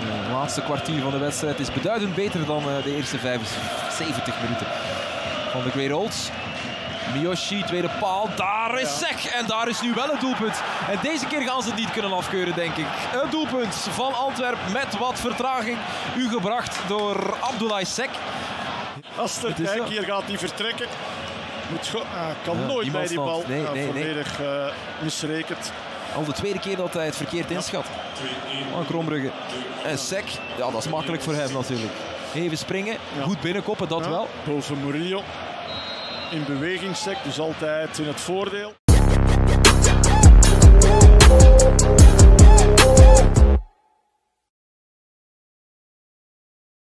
Het laatste kwartier van de wedstrijd is beduidend beter dan eh, de eerste 75 minuten van de Great Olds. Miyoshi, tweede paal. Daar is Sek. En daar is nu wel het doelpunt. En deze keer gaan ze het niet kunnen afkeuren, denk ik. Een doelpunt van Antwerpen met wat vertraging. U gebracht door Abdoulaye Sek. Aster, kijk, hier gaat hij vertrekken. Moet ah, kan nooit bij die bal. snapt. Nee, nee, volledig eh, misrekend. Al de tweede keer dat hij het verkeerd inschat. Van Krombrugge. En Sek, ja, dat is makkelijk voor hem natuurlijk. Even springen, Ja. goed binnenkoppen, dat Ja, wel. Boven Murillo. In bewegingssec, dus altijd in het voordeel.